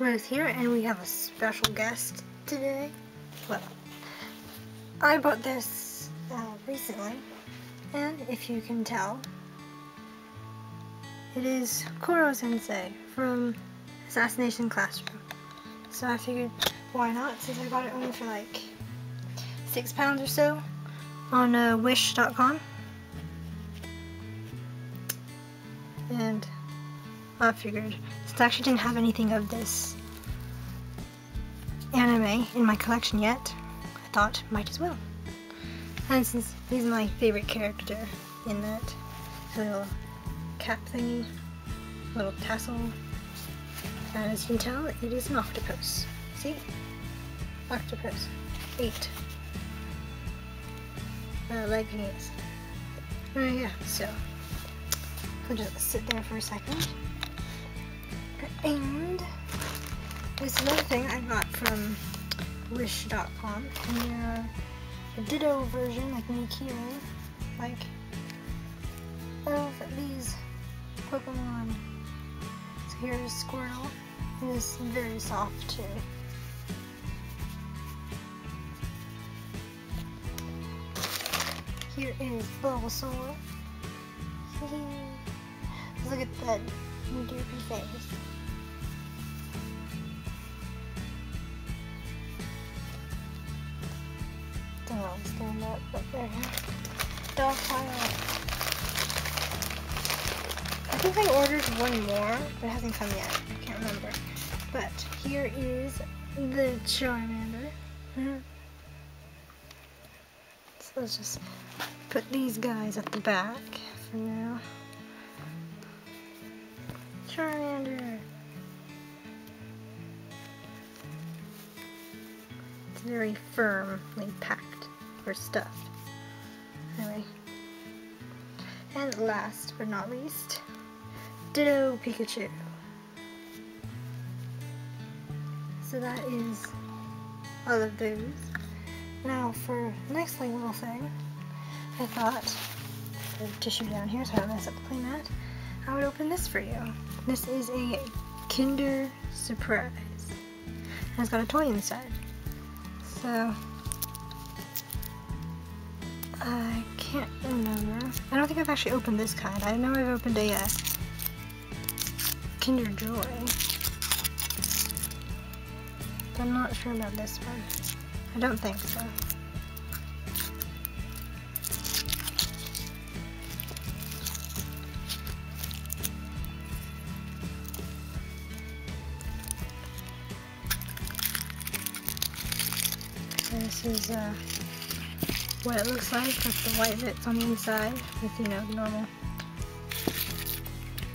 Ruth here, and we have a special guest today. Well, I bought this uh, recently, and if you can tell, it is Koro Sensei from Assassination Classroom. So I figured, why not, since I got it only for like six pounds or so on uh, Wish.com. And I figured, I actually didn't have anything of this anime in my collection yet, I thought might as well. And since he's my favorite character in that little cap thingy, little tassel, and as you can tell, it is an octopus. See? Octopus. Eight. Uh, leggings. Oh yeah, so I'll just sit there for a second. And there's another thing I got from Wish.com. And they're a ditto version, like me Kilo, like of these Pokemon. So here's Squirtle. It is very soft too. Here is Bulbasaur. Look at that doopy face. But. Dogpile. I think I ordered one more, but it hasn't come yet. I can't remember. But here is the Charmander. So let's just put these guys at the back for now. Charmander. It's very firmly packed or stuffed. Anyway. And last but not least, Ditto Pikachu. So that is all of those. Now for next little thing, I thought, the tissue down here so I don't mess up the playmat, I would open this for you. This is a Kinder Surprise. And it's got a toy inside. So, I can't remember. I don't think I've actually opened this kind. I know I've opened a uh, Kinder Joy. But I'm not sure about this one. I don't think so. This is uh, what it looks like with the white bits on the inside with, you know, the normal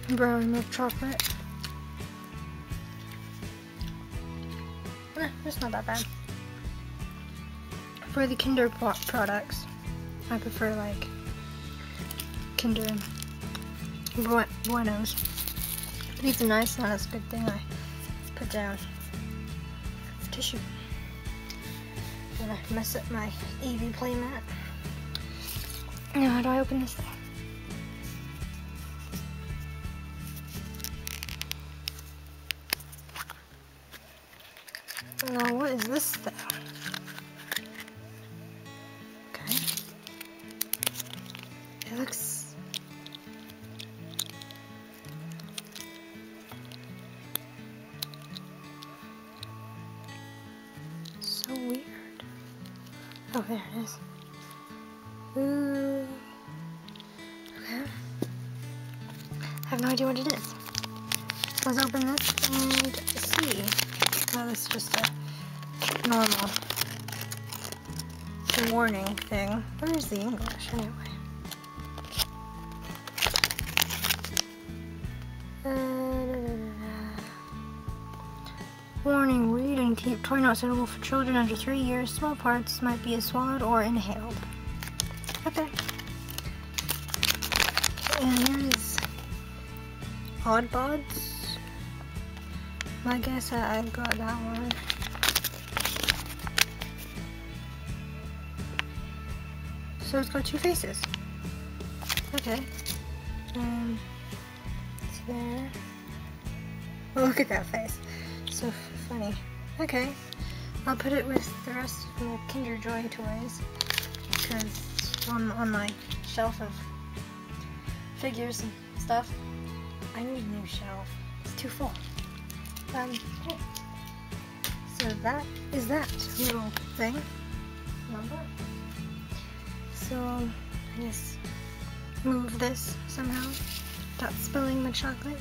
brown milk chocolate. Eh, it's not that bad. For the Kinder products, I prefer like Kinder Buenos. These are nice, and that's a good thing I put down tissue. Gonna mess up my Eevee playmat. Now, how do I open this thing? Now, what is this thing? No idea what it is. Let's open this and see. Oh, this is just a normal warning thing. Where is the English anyway? Uh, Warning, read and keep toy not suitable for children under three years. Small parts might be swallowed or inhaled. Okay. And here's Oddbods. I guess I, I got that one. So it's got two faces. Okay. Um, it's there. Oh, look at that face. So so funny. Okay, I'll put it with the rest of the Kinder Joy toys because on on my shelf of figures and stuff, I need a new shelf. It's too full. Um, so that is that little thing. Remember? So I just move this somehow without spilling the chocolate.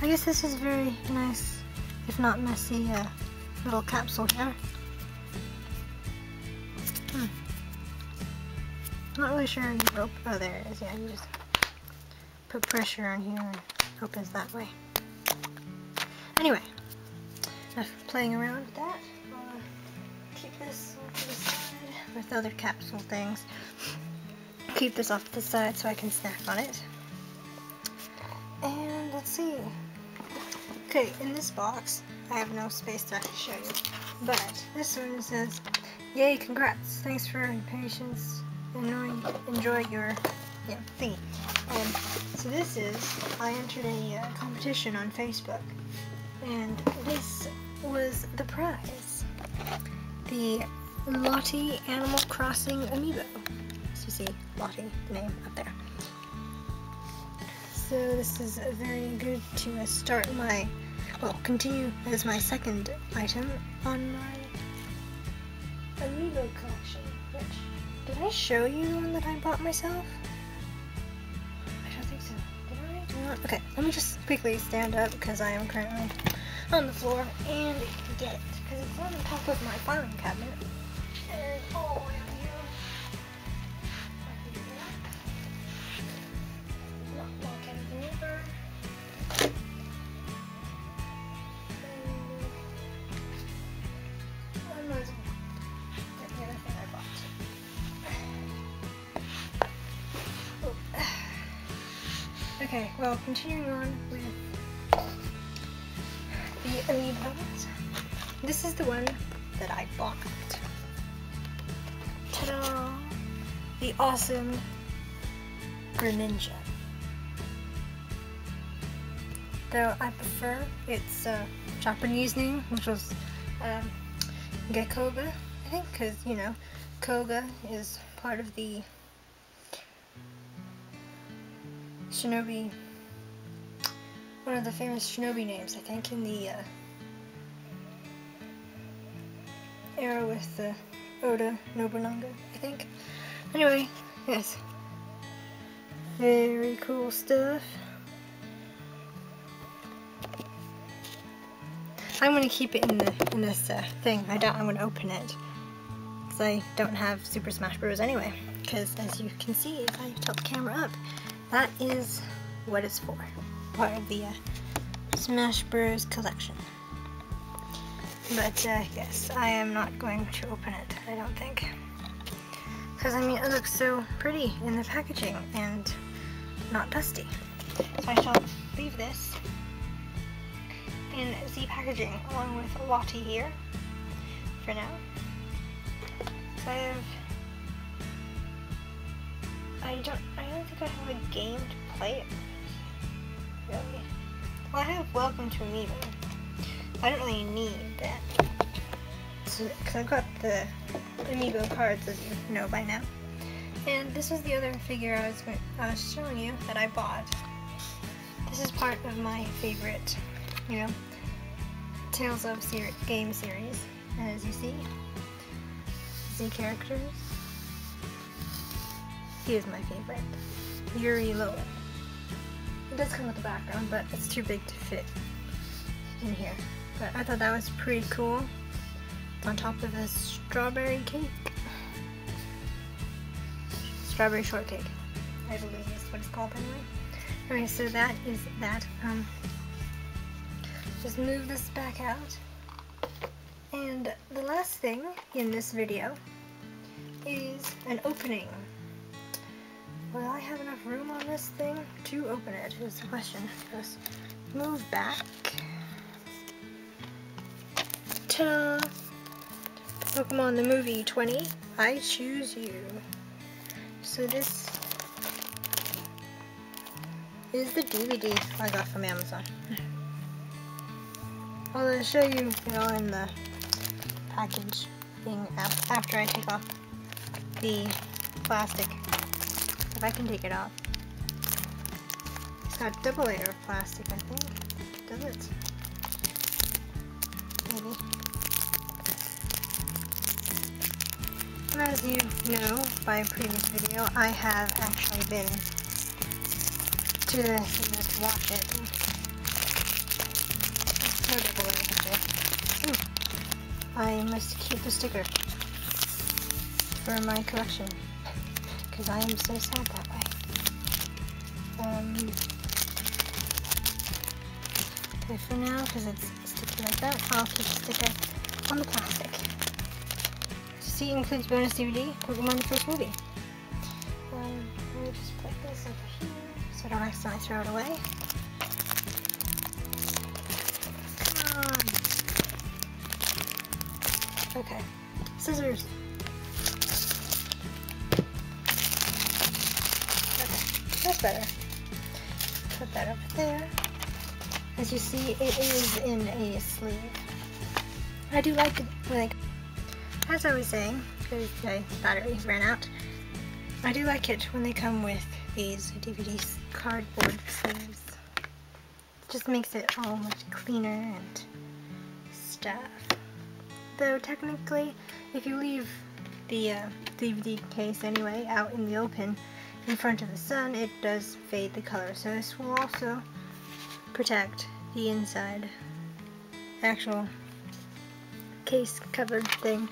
I guess this is very nice, if not messy, uh, little capsule here. Hmm. Not really sure rope. Oh, there it is. Yeah, you just put pressure on here opens that way. Anyway, enough playing around with that. Keep this to the side with other capsule things. Keep this off to the side so I can snack on it. And let's see. Okay, in this box, I have no space to actually show you. But this one says, Yay, congrats. Thanks for your patience. Enjoy, enjoy your yeah, thingy. Um, so this is, I entered a uh, competition on Facebook. And this was the prize. The Lottie Animal Crossing Amiibo. As you see, Lottie, the name up there. So this is very good to uh, start my, well, continue as my second item on my Amiibo collection. Which, did I show you the one that I bought myself? Okay, let me just quickly stand up because I am currently on the floor and get it because it's on the top of my filing cabinet. And oh, all Okay, well, continuing on with the Amiibos. This is the one that I bought. Ta-da! The awesome Greninja. Though I prefer its uh, Japanese name, which was um, Gekkouga, I think, because, you know, Koga is part of the Shinobi one of the famous shinobi names, I think, in the uh, era with the Oda Nobunaga, I think. Anyway, yes. Very cool stuff. I'm gonna keep it in the in this uh, thing. I don't. I'm gonna open it because I don't have Super Smash Bros. anyway. Because as you can see, if I tilt the camera up, that is what it's for part of the uh, Smash Bros. collection. But uh, yes, I am not going to open it, I don't think. Because I mean, it looks so pretty in the packaging and not dusty. So I shall leave this in Z packaging along with Lottie here for now. So I have I don't I don't think I have a game to play it really. Well, I have Welcome to Amiibo. I don't really need that. Because I've got the Amiibo cards, as you know by now. And this was the other figure I was, I was showing you that I bought. This is part of my favorite, you know, Tales of ser game series. As you see, Z characters. He is my favorite. Yuri Lowell. It does come with a background, but it's too big to fit in here. But I thought that was pretty cool. It's on top of a strawberry cake. Strawberry shortcake, I believe is what it's called anyway. Alright, so that is that. Um, just move this back out. And the last thing in this video is an opening Will I have enough room on this thing to open it? Is the question. Just move back. Ta-da! Pokemon the movie 20. I choose you. So this is the DVD I got from Amazon. I'll show you, you know, in the package thing after I take off the plastic. If I can take it off. It's got a double layer of plastic, I think. Does it? Maybe. As you know by a previous video, I have actually been to cinemas to watch it. No double layer, hmm. I must keep the sticker for my collection because I am so sad that way. Um, okay, for now, because it's sticky like that, I'll keep the sticker on the plastic. See, includes bonus DVD, Pokemon the first movie. Um, so I don't accidentally throw it away. Okay, scissors. That's better. Put that over there. As you see, it is in a sleeve. I do like it, like, as I was saying, because my battery ran out, I do like it when they come with these DVD cardboard sleeves. It just makes it all much cleaner and stuff. Though technically, if you leave the uh, DVD case anyway out in the open, in front of the sun, it does fade the color. So this will also protect the inside actual case covered thing.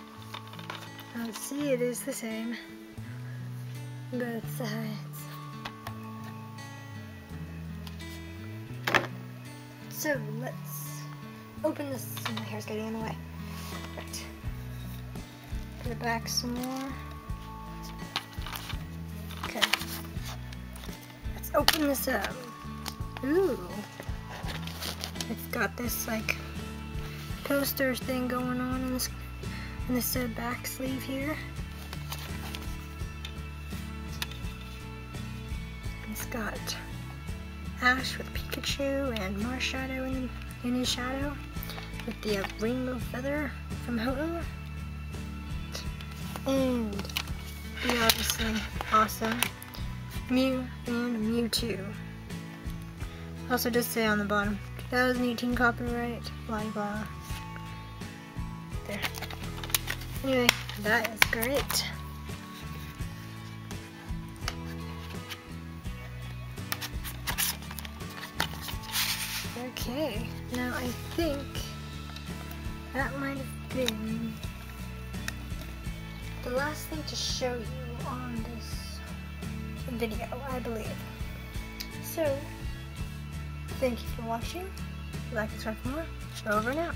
Let's see, it is the same. Both sides. So let's open this. My hair's getting in the way. Right. Put it back some more. Open this up. Ooh. It's got this like poster thing going on in this in this uh, back sleeve here. It's got Ash with Pikachu and Marshadow in, in his shadow with the uh, rainbow feather from Ho-Oh. And obviously awesome Mew and Mewtwo. Also just say on the bottom, 2018 copyright, blah blah. There. Anyway, that is great. Okay, now I think that might have been the last thing to show you on this video, I believe. So, thank you for watching. Like and subscribe for more. Over and out.